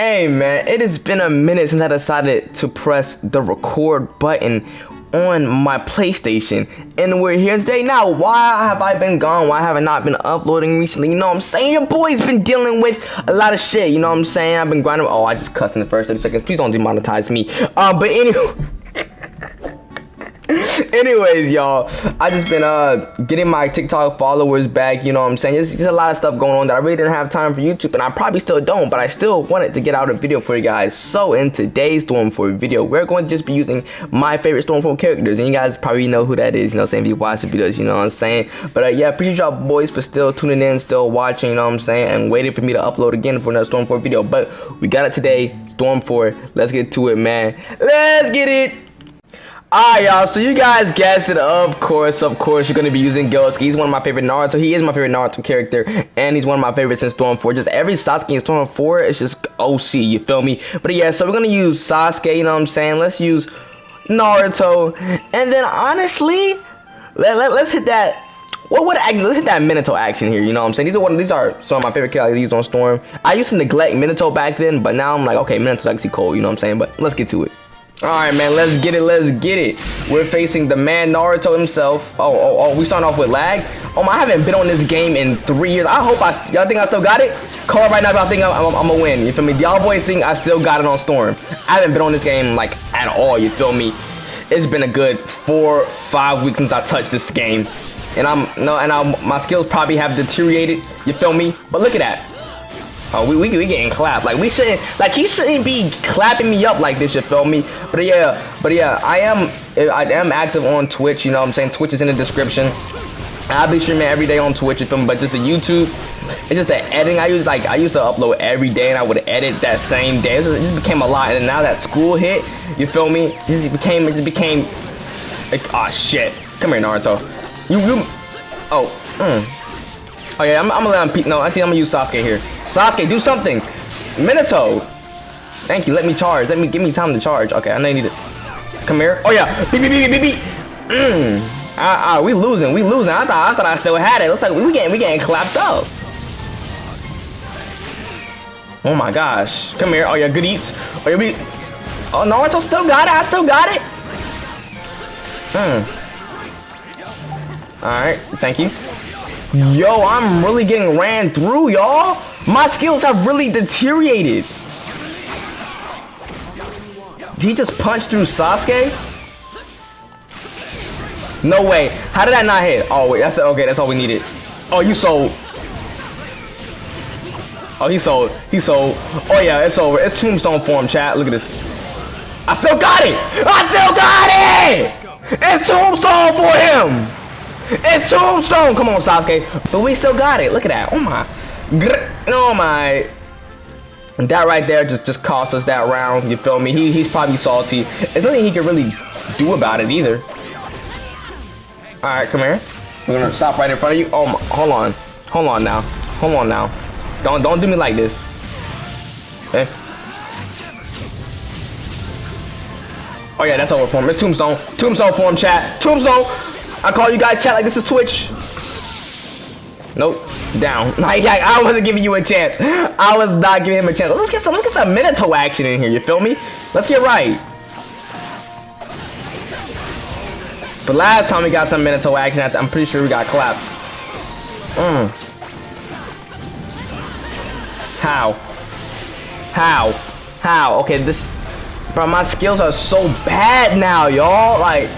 Hey man, it has been a minute since I decided to press the record button on my PlayStation. And we're here today. Now, why have I been gone? Why have I not been uploading recently? You know what I'm saying? Your boy's been dealing with a lot of shit. You know what I'm saying? I've been grinding. Oh, I just cussed in the first 30 seconds. Please don't demonetize me. Um, but anyway. Anyways, y'all, I just been uh getting my TikTok followers back. You know what I'm saying? There's, there's a lot of stuff going on that I really didn't have time for YouTube, and I probably still don't. But I still wanted to get out a video for you guys. So in today's Storm 4 video, we're going to just be using my favorite Storm 4 characters, and you guys probably know who that is. You know, what I'm saying if you watch the videos, you know what I'm saying. But uh, yeah, appreciate y'all boys for still tuning in, still watching. You know what I'm saying, and waiting for me to upload again for another Storm 4 video. But we got it today, Storm 4. Let's get to it, man. Let's get it. Alright, y'all, so you guys guessed it, of course, of course, you're to be using Gilsky. He's one of my favorite Naruto. He is my favorite Naruto character, and he's one of my favorites in Storm 4. Just every Sasuke in Storm 4 is just OP, you feel me? But yeah, so we're to use Sasuke, you know what I'm saying? Let's use Naruto, and then honestly, let, let, let's hit that what would let's hit that Minato action here, you know what I'm saying? These are one these are some of my favorite characters on Storm. I used to neglect Minato back then, but now I'm like, okay, Minato's actually cool, you know what I'm saying? But let's get to it. Alright, man, let's get it, let's get it. We're facing the man Naruto himself. Oh, oh, oh, we starting off with lag? Oh, my, I haven't been on this game in three years. I hope I, y'all think I still got it? Call right now if I think I'm, I'm, I'm gonna win. You feel me? Y'all boys think I still got it on Storm. I haven't been on this game, like, at all, you feel me? It's been a good four, five weeks since I touched this game. And I'm, no, and I'm, my skills probably have deteriorated, you feel me? But look at that. Oh, we, we, we getting clapped. Like, we shouldn't, like, he shouldn't be clapping me up like this, you feel me? But yeah, but yeah, I am, I am active on Twitch, you know what I'm saying? Twitch is in the description. I'll be streaming every day on Twitch, you feel me? But just the YouTube, it's just the editing. I use, like, I used to upload every day and I would edit that same day. It just, it just became a lot. And now that school hit, you feel me? It just became, it just became, like, oh shit. Come here, Naruto. You, you, oh, mm. Oh yeah, I'm, I'm gonna let him. No, I see. I'm gonna use Sasuke here. Sasuke, do something. Minato. Thank you. Let me charge. Let me give me time to charge. Okay, I know you need it. Come here. Oh yeah. Beep beep beep beep beep. Mmm. Ah, ah, we losing. We losing. I thought I thought I still had it. Looks like we getting we getting clapped up. Oh my gosh. Come here. Oh yeah, good eats. Oh yeah, we. Oh Naruto still got it. I still got it. Hmm. All right. Thank you. Yo, I'm really getting ran through, y'all. My skills have really deteriorated. Did he just punch through Sasuke? No way. How did that not hit? Oh, wait. That's okay. That's all we needed. Oh, you sold. Oh, he sold. He sold. Oh, yeah. It's over. It's tombstone form, chat. Look at this. I still got it. I still got it. It's tombstone for him. It's Tombstone! Come on, Sasuke. But we still got it. Look at that. Oh my. Oh my. That right there just, just cost us that round. You feel me? He, he's probably salty. There's nothing he can really do about it either. Alright, come here. We're gonna stop right in front of you. Oh my, hold on. Hold on now. Hold on now. Don't don't do me like this. Okay. Oh yeah, that's over for him. It's Tombstone. Tombstone form, chat. Tombstone. I call you guys chat like this is Twitch. Nope. Down. Like, like I wasn't giving you a chance. I was not giving him a chance. Let's get some let's get some Minato action in here, you feel me? Let's get right. But last time we got some Minato action, I'm pretty sure we got clapped. Mm. How? How? How? Okay, this... Bro, my skills are so bad now, y'all. Like...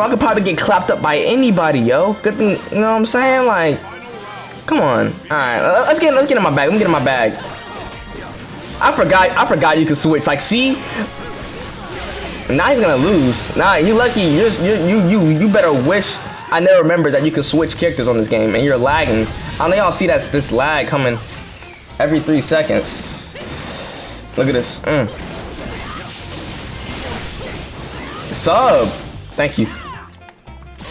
Bro, I could probably get clapped up by anybody, yo. Good thing, you know what I'm saying? Like, come on. All right, let's get let's get in my bag. Let me get in my bag. I forgot I forgot you could switch. Like, see, now he's gonna lose. Now you lucky. You you you you better wish I never remember that you can switch characters on this game, and you're lagging. I know y'all see that this lag coming every three seconds. Look at this. Mm. Sub. Thank you.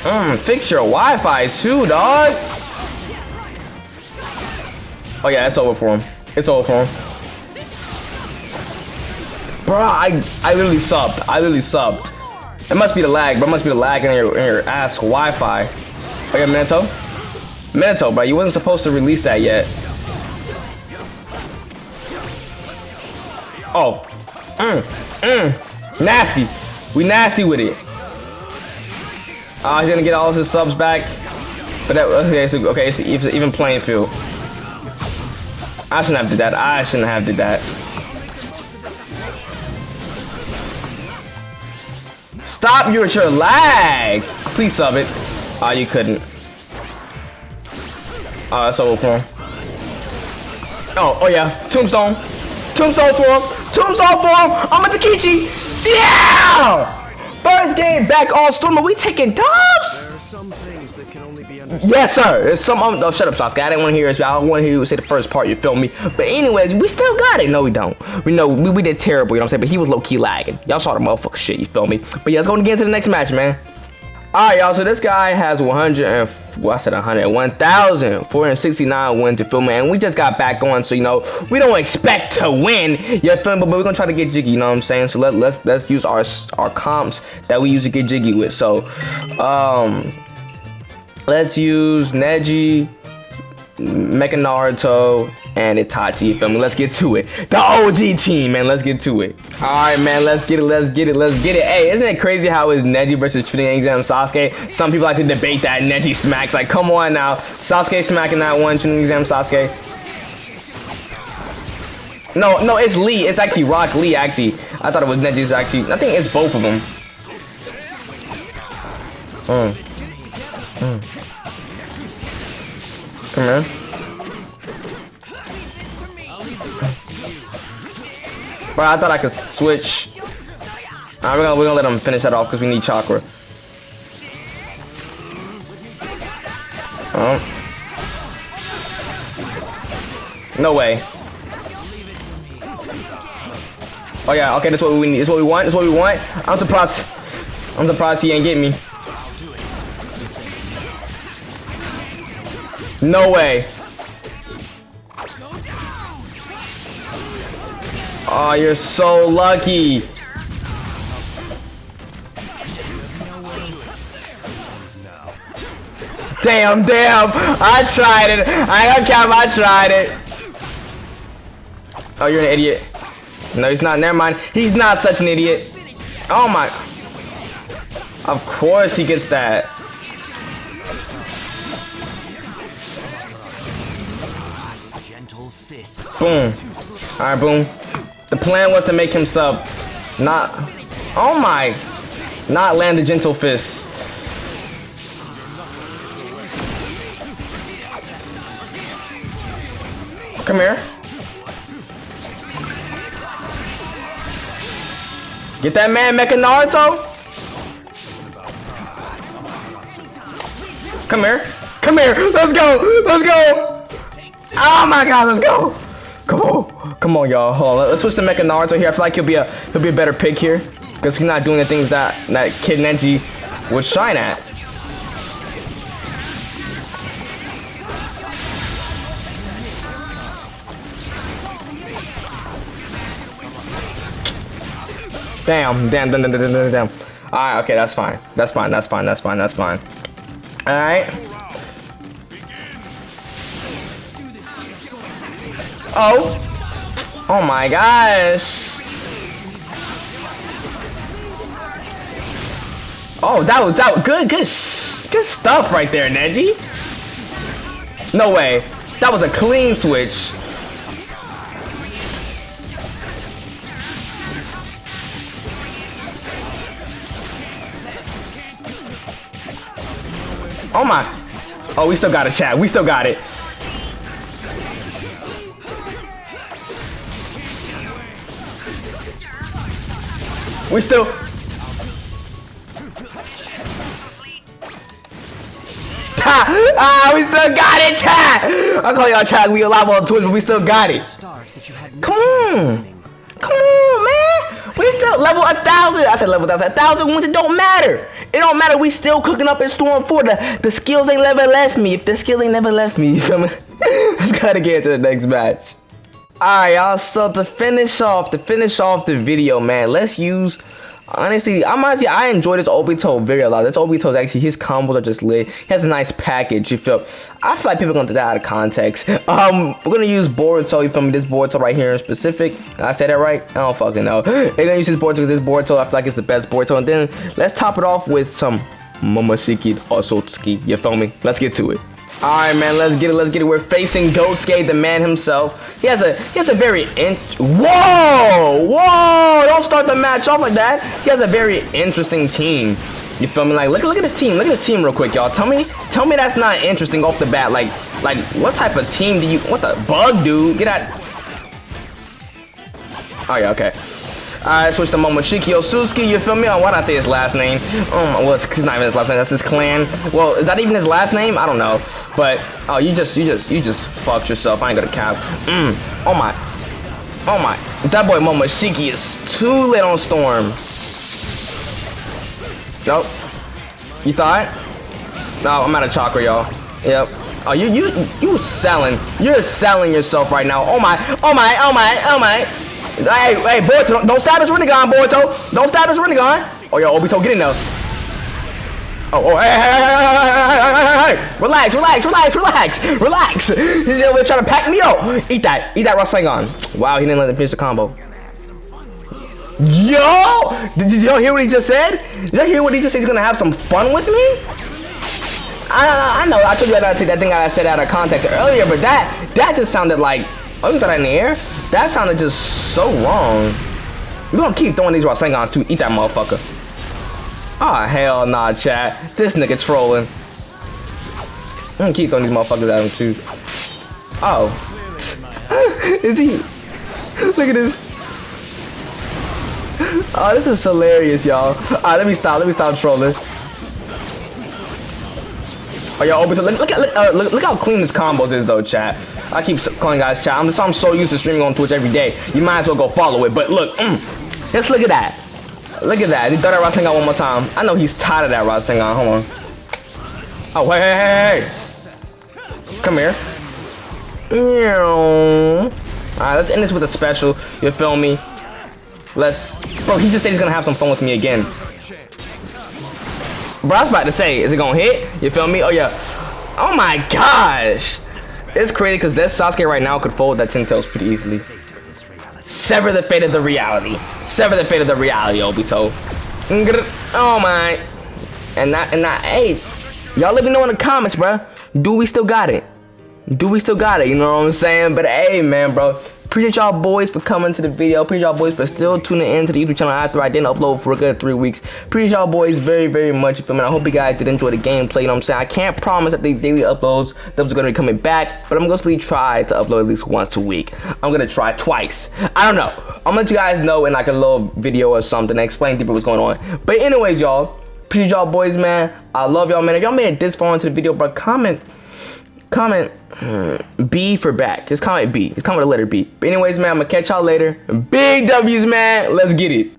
Mmm, fix your Wi-Fi too, dog. Oh yeah, it's over for him. It's over for him. Bro, I I literally subbed. I literally subbed. It must be the lag, but it must be the lag in your in your ass Wi-Fi. Oh yeah, Minato. Minato, bro, you wasn't supposed to release that yet. Oh. Mm. Mm. Nasty. We nasty with it. Uh, he's gonna get all his subs back. But that, okay, so, okay, it's, it's even playing field. I shouldn't have did that. I shouldn't have did that. Stop you with your lag. Please sub it. Oh, you couldn't. Oh, that's over for him. Oh, oh yeah. Tombstone. Tombstone for him. Tombstone for him. I'm a Takeshi. Yeah! First game back on Stormer. We taking dubs? Yes, sir. There's some. Um, oh, shut up, Sasuke. I didn't want to hear it. I want to hear you say the first part. You feel me? But anyways, we still got it. No, we don't. We know we, we did terrible. You know what I'm saying? But he was low key lagging. Y'all saw the motherfucker shit. You feel me? But yeah, let's go and get into the next match, man. All right, y'all. So this guy has 100 and well, I said 100, 1,469 wins. Feel me? And we just got back on, so you know we don't expect to win. You feel? But we're gonna try to get jiggy. You know what I'm saying? So let let's let's use our our comps that we usually get jiggy with. So, um, let's use Neji, Mecha Naruto, and Itachi. Feel me? Let's get to it. The OG team, man. Let's get to it. All right, man. Let's get it. Let's get it. Let's get it. Hey, isn't it crazy how it's Neji versus Chunin Exam Sasuke? Some people like to debate that Neji smacks. Like, come on now. Sasuke smacking that one. Chunin Exam Sasuke. No, no, it's Lee. It's actually Rock Lee, actually. I thought it was Neji's, actually. I think it's both of them. Mm. Mm. Come here. But I thought I could switch. Alright, we're gonna we're gonna let him finish that off because we need chakra. Oh. No way. Oh yeah, okay, that's what we need. That's what we want. That's what we want. I'm surprised. I'm surprised he ain't get me. No way. Oh, you're so lucky. Damn, damn. I tried it. I don't care I tried it. Oh, you're an idiot. No, he's not. Never mind. He's not such an idiot. Oh my. Of course he gets that. Boom. Alright, boom. The plan was to make him sub, not, oh my, not land the gentle fist. Come here. Get that man Mecha Naruto. Come here. Come here. Let's go. Let's go. Oh my god, let's go. Come on, come on, y'all. Hold on. Let's switch to Mecha Naruto here. I feel like he'll be a he'll be a better pick here because he's not doing the things that that Kid Neji would shine at. Damn, damn, damn, damn, damn, damn, damn. Alright, okay, that's fine. That's fine, that's fine, that's fine, that's fine. Alright. Oh. Oh my gosh. Oh, that was that was good, good, good stuff right there, Neji. No way. That was a clean switch. Oh my. Oh, we still got a chat. We still got it. We still. Ah, we still got it, Ta! I call y'all chat. We alive on Twitch, but we still got it. Come on. Come on, man. We still level a thousand. I said level a thousand. A thousand wins, it don't matter. It don't matter. We still cooking up in Storm 4. The, the skills ain't never left me. If the skills ain't never left me, you feel me? Let's gotta get to the next match. Alright, y'all. So to finish off, to finish off the video, man, let's use Honestly, I'm honestly I enjoy this Obito very a lot. This Obito is actually his combos are just lit. He has a nice package. You feel? I feel like people are gonna take that out of context. Um, we're gonna use Boruto. You feel me? This Boruto right here in specific. I say that right? I don't fucking know. They're gonna use this Boruto because this Boruto I feel like it's the best Boruto. And then let's top it off with some Momoshiki Otsutsuki. You feel me? Let's get to it. All right, man. Let's get it. Let's get it. We're facing Gosuke, the man himself. He has a he has a very in. Whoa, whoa! Don't start the match off like that. He has a very interesting team. You feel me? Like look look at this team. Look at this team real quick, y'all. Tell me tell me that's not interesting off the bat. Like like what type of team do you? What the bug, dude? Get out. Oh yeah, okay. Alright, switch to Momoshiki Otsutsuki, you feel me? Oh, why'd I say his last name? Um, well, it's, it's not even his last name, that's his clan. Well, is that even his last name? I don't know. But, oh, you just, you just, you just fucked yourself. I ain't gonna cap. Mmm, oh my. Oh my. That boy Momoshiki is too lit on Storm. Nope. You thought? No, I'm out of chakra, y'all. Yep. Oh, you, you, you selling. You're selling yourself right now. Oh my, oh my, oh my, oh my. Hey, hey, Boruto, don't, don't stab his Rinnegan, Boruto. Don't stab his Rinnegan. Oh, yo, Obito, get in there. Oh, oh, hey, hey, hey, hey, hey, hey, hey, hey, Relax, relax, relax, relax, relax. He's over there trying to pack me up. Eat that, eat that Rasengan. Wow, he didn't let him finish the combo. Yo! Did, y'all hear what he just said? Did y'all hear what he just said? He's gonna have some fun with me? I, I know, I told you I gotta take that thing I said out of context earlier, but that, that just sounded like, that in the air? That sounded just so wrong. We're gonna keep throwing these Rasengans to eat that motherfucker. Ah, oh, hell nah, chat. This nigga trolling. I'm gonna keep throwing these motherfuckers at him too. Oh. is he? Look at this. Oh, this is hilarious, y'all. Alright, let me stop. Let me stop trolling. Oh, y'all open. Look, look, look, uh, look, look how clean this combos is, though, chat. I keep calling guys chat. I'm just I'm so used to streaming on Twitch every day. You might as well go follow it. But look, mm, just look at that. Look at that. He throw that Rasengan one more time. I know he's tired of that Rasengan. Hold on. Oh, hey, hey, hey. Come here. Alright, let's end this with a special. You feel me? Let's... Bro, he just said he's gonna have some fun with me again. Bro, I was about to say, is it gonna hit? You feel me? Oh, yeah. Oh, my gosh. It's crazy because this Sasuke right now could fold that Ten Tails pretty easily. Sever the fate of the reality. Sever the fate of the reality, Obito. Oh my. And that, and that, hey, y'all let me know in the comments, bro. Do we still got it? Do we still got it? You know what I'm saying? But hey, man, bro. Appreciate y'all boys for coming to the video. Appreciate y'all boys for still tuning in to the YouTube channel after I didn't upload for a good three weeks. Appreciate y'all boys very, very much. You I hope you guys did enjoy the gameplay. You know what I'm saying? I can't promise that these daily uploads, those are going to be coming back, but I'm going to try to upload at least once a week. I'm going to try twice. I don't know. I'm going to let you guys know in like a little video or something to explain deeper what's going on. But anyways, y'all, appreciate y'all boys, man. I love y'all, man. If y'all made it this far into the video, but comment comment hmm, B for back. Just comment B. Just comment the letter B. But anyways, man, I'm gonna catch y'all later. Big W's, man. Let's get it.